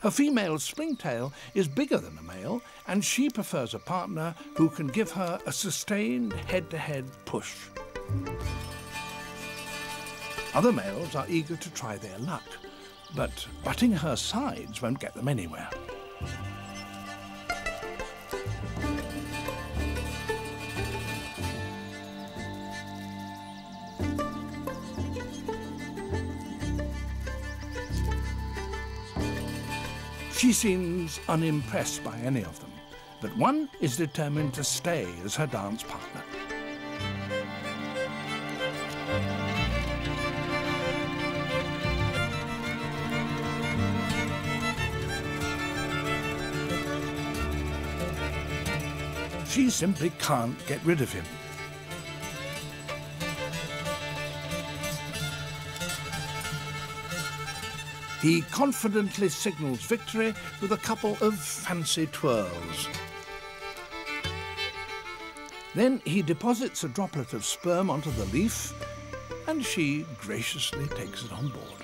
Her female springtail is bigger than a male, and she prefers a partner who can give her a sustained head-to-head push. Other males are eager to try their luck, but butting her sides won't get them anywhere. She seems unimpressed by any of them, but one is determined to stay as her dance partner. She simply can't get rid of him. He confidently signals victory with a couple of fancy twirls. Then he deposits a droplet of sperm onto the leaf, and she graciously takes it on board.